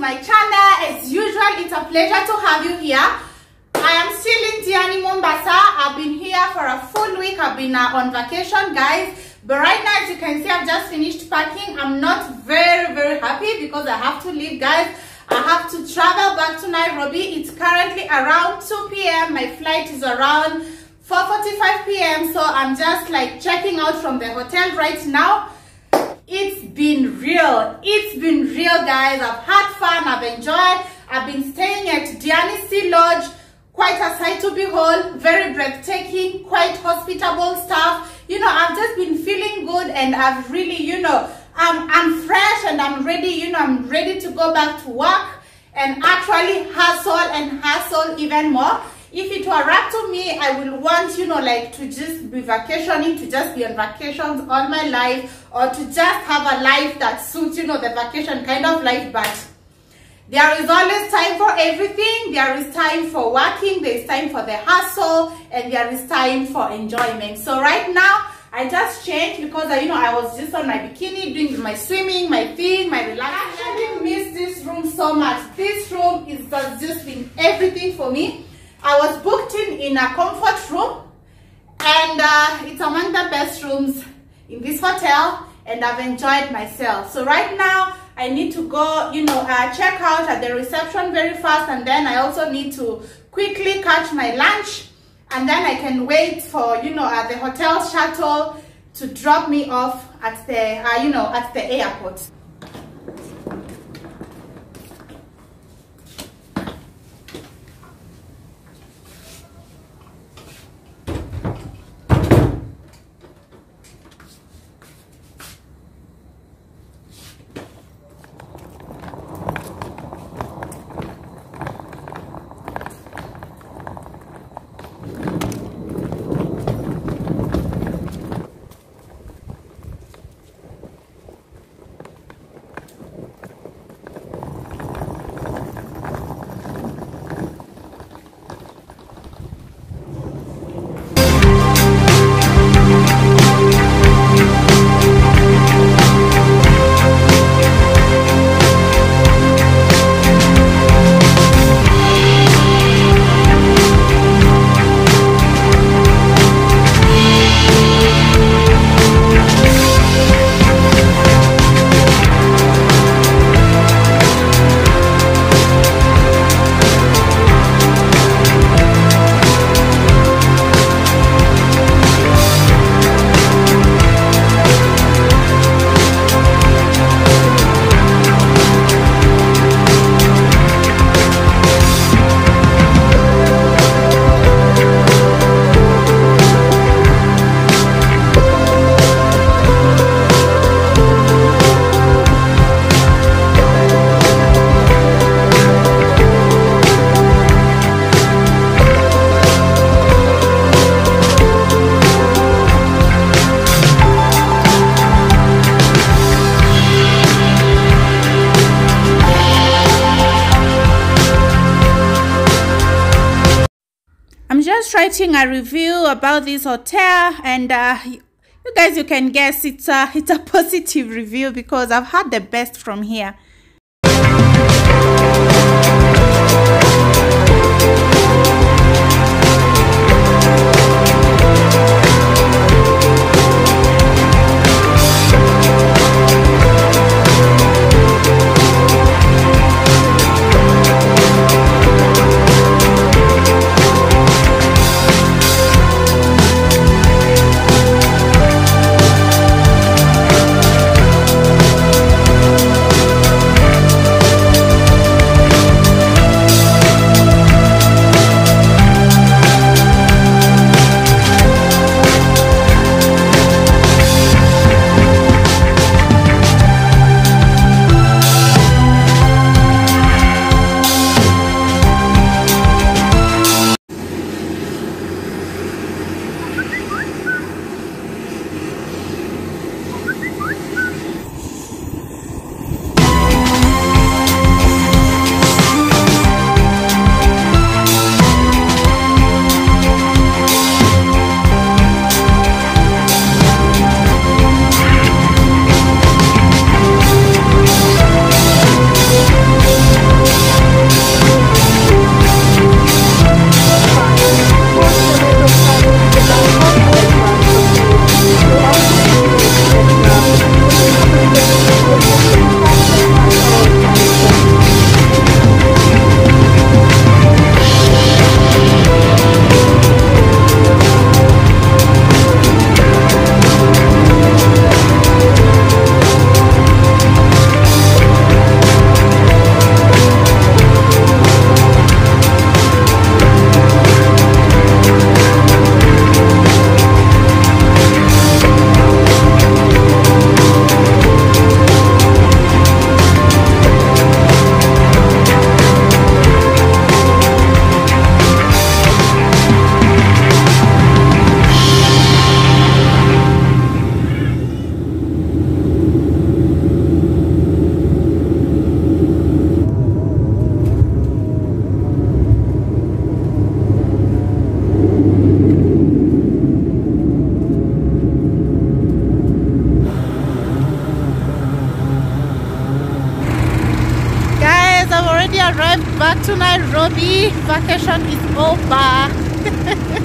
my channel. As usual it's a pleasure to have you here. I am still in diani mombasa. I've been here for a full week. I've been uh, on vacation guys. But right now as you can see i've just finished packing. I'm not very very happy because i have to leave guys. I have to travel back to nairobi. It's currently around 2 p.m my flight is around 4:45 p.m so i'm just like checking out from the hotel right now it's been real. It's been real guys. I've had fun. I've enjoyed. I've been staying at diani sea lodge. Quite a sight to behold. Very breathtaking quite hospitable staff. You know i've just been feeling good and i've really you know i'm i'm fresh and i'm ready you know i'm ready to go back to work and actually hustle and hustle even more if it were up to me i will want you know like to just be vacationing to just be on vacations all my life or to just have a life that suits you know the vacation kind of life but there is always time for everything there is time for working there is time for the hustle and there is time for enjoyment so right now I just changed because I, you know I was just on my bikini doing my swimming, my thing, my relax. I actually miss this room so much. This room is just been everything for me. I was booked in in a comfort room and uh, it's among the best rooms in this hotel and I've enjoyed myself. So right now I need to go, you know, uh, check out at the reception very fast and then I also need to quickly catch my lunch and then I can wait for, you know, at the hotel shuttle to drop me off at the, uh, you know, at the airport. Writing a review about this hotel and uh, you guys you can guess it's a, it's a positive review because I've had the best from here. Back to Nairobi. Vacation is over.